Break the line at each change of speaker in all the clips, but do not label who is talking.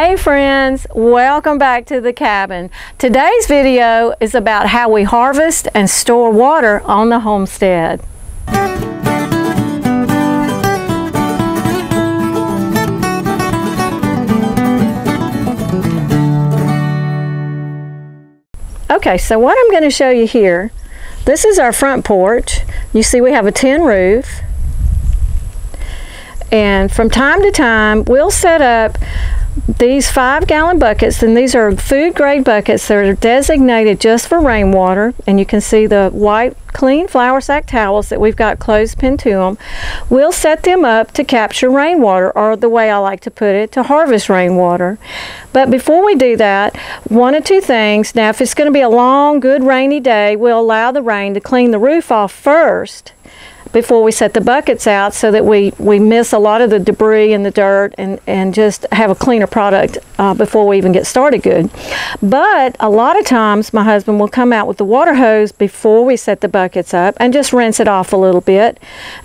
Hey friends, welcome back to the cabin. Today's video is about how we harvest and store water on the homestead. Okay, so what I'm going to show you here, this is our front porch. You see we have a tin roof. And from time to time, we'll set up these five gallon buckets, and these are food grade buckets that are designated just for rainwater. And you can see the white clean flour sack towels that we've got clothespin to them. We'll set them up to capture rainwater, or the way I like to put it, to harvest rainwater. But before we do that, one or two things. Now, if it's going to be a long, good rainy day, we'll allow the rain to clean the roof off first before we set the buckets out so that we, we miss a lot of the debris and the dirt and, and just have a cleaner product uh, before we even get started good. But a lot of times my husband will come out with the water hose before we set the buckets up and just rinse it off a little bit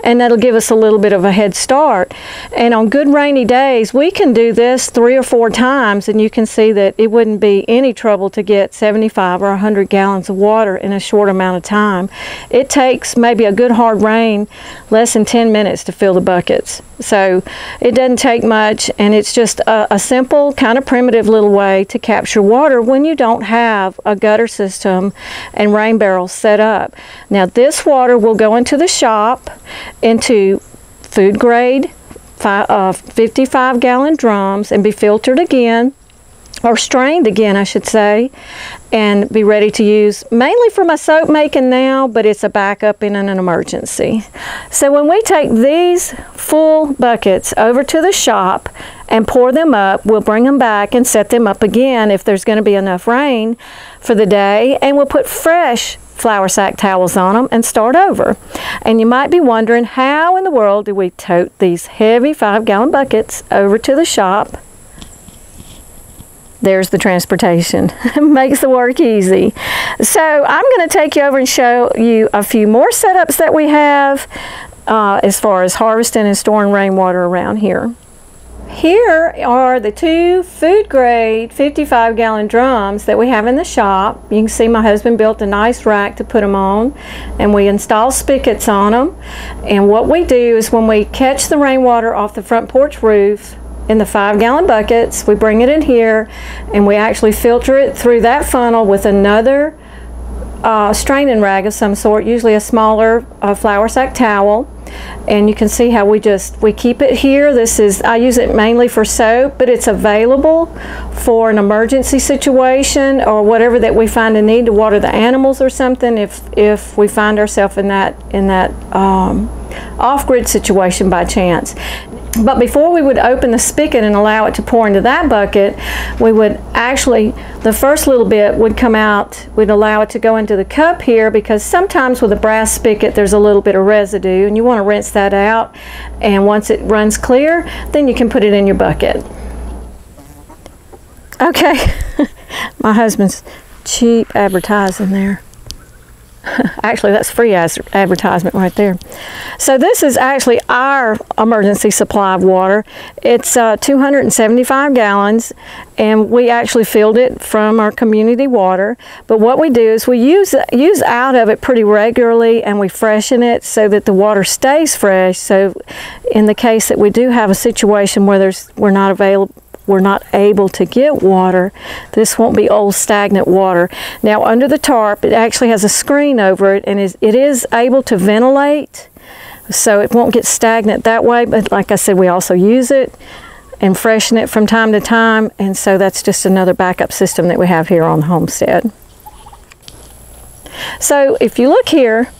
and that'll give us a little bit of a head start. And on good rainy days we can do this three or four times and you can see that it wouldn't be any trouble to get 75 or 100 gallons of water in a short amount of time. It takes maybe a good hard rain less than 10 minutes to fill the buckets. So it doesn't take much and it's just a, a, simple kind of primitive little way to capture water when you don't have a gutter system and rain barrels set up. Now this water will go into the shop into food grade uh, 55 gallon drums and be filtered again or strained again I should say and be ready to use mainly for my soap making now but it's a backup in an emergency. So when we take these full buckets over to the shop and pour them up we'll bring them back and set them up again if there's going to be enough rain for the day and we'll put fresh flour sack towels on them and start over. And you might be wondering how in the world do we tote these heavy five gallon buckets over to the shop there's the transportation. Makes the work easy. So I'm going to take you over and show you a few more setups that we have uh, as far as harvesting and storing rainwater around here. Here are the two food grade 55 gallon drums that we have in the shop. You can see my husband built a nice rack to put them on and we install spigots on them. And what we do is when we catch the rainwater off the front porch roof, in the five gallon buckets. We bring it in here and we actually filter it through that funnel with another uh, straining rag of some sort, usually a smaller uh, flour sack towel. And you can see how we just, we keep it here. This is, I use it mainly for soap, but it's available for an emergency situation or whatever that we find a need to water the animals or something if, if we find ourselves in that, in that um, off-grid situation by chance. But before we would open the spigot and allow it to pour into that bucket, we would actually, the first little bit would come out, we'd allow it to go into the cup here because sometimes with a brass spigot there's a little bit of residue and you want to rinse that out. And once it runs clear, then you can put it in your bucket. Okay, my husband's cheap advertising there. actually that's free as advertisement right there. So this is actually our emergency supply of water. It's uh, 275 gallons and we actually filled it from our community water. But what we do is we use use out of it pretty regularly and we freshen it so that the water stays fresh. So in the case that we do have a situation where there's we're not available we're not able to get water, this won't be old stagnant water. Now under the tarp, it actually has a screen over it and is, it is able to ventilate, so it won't get stagnant that way, but like I said, we also use it and freshen it from time to time, and so that's just another backup system that we have here on the homestead. So if you look here,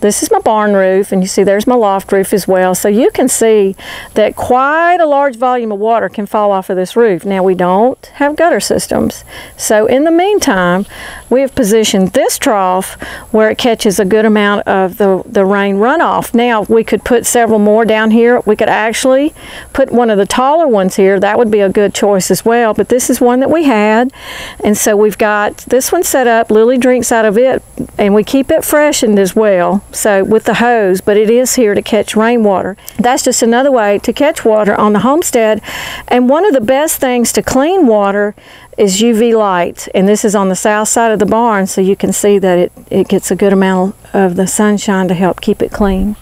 this is my barn roof and you see there's my loft roof as well. So you can see that quite a large volume of water can fall off of this roof. Now we don't have gutter systems. So in the meantime, we have positioned this trough where it catches a good amount of the, the rain runoff. Now we could put several more down here. We could actually put one of the taller ones here. That would be a good choice as well. But this is one that we had. And so we've got this one set up. Lily drinks out of it and we keep it freshened as well so with the hose, but it is here to catch rainwater. That's just another way to catch water on the homestead. And one of the best things to clean water is UV light. And this is on the south side of the barn, so you can see that it, it gets a good amount of the sunshine to help keep it clean.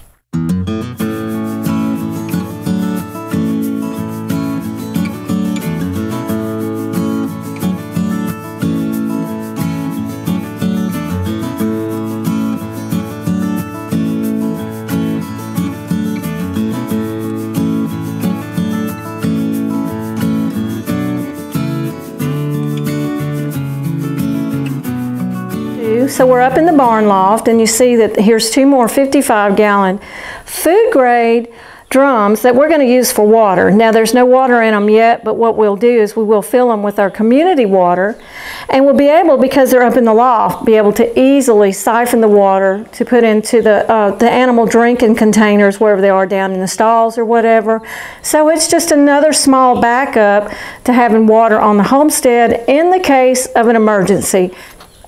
So we're up in the barn loft and you see that here's two more 55 gallon food grade drums that we're going to use for water. Now there's no water in them yet, but what we'll do is we will fill them with our community water and we'll be able, because they're up in the loft, be able to easily siphon the water to put into the, uh, the animal drinking containers wherever they are down in the stalls or whatever. So it's just another small backup to having water on the homestead in the case of an emergency.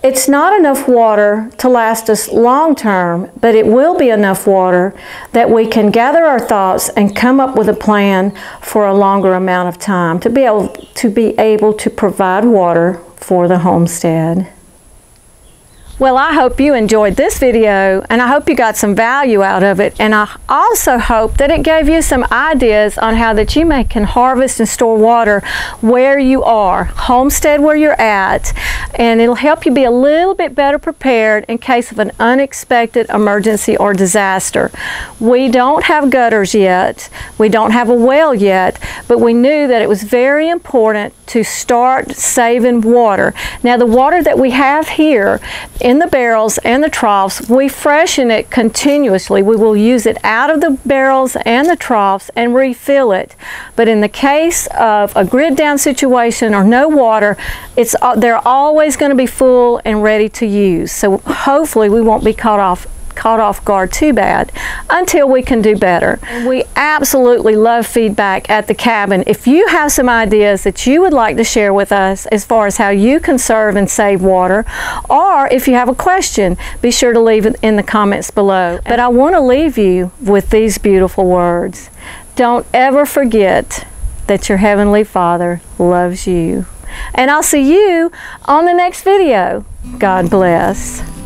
It's not enough water to last us long term, but it will be enough water that we can gather our thoughts and come up with a plan for a longer amount of time to be able to be able to provide water for the homestead. Well, I hope you enjoyed this video and I hope you got some value out of it. And I also hope that it gave you some ideas on how that you may can harvest and store water where you are, homestead where you're at, and it'll help you be a little bit better prepared in case of an unexpected emergency or disaster. We don't have gutters yet, we don't have a well yet, but we knew that it was very important to start saving water. Now the water that we have here in the barrels and the troughs, we freshen it continuously. We will use it out of the barrels and the troughs and refill it. But in the case of a grid down situation or no water, it's uh, they're always going to be full and ready to use. So hopefully we won't be caught off caught off guard too bad until we can do better. We absolutely love feedback at the cabin. If you have some ideas that you would like to share with us as far as how you conserve and save water, or if you have a question, be sure to leave it in the comments below. But I want to leave you with these beautiful words. Don't ever forget that your Heavenly Father loves you. And I'll see you on the next video. God bless.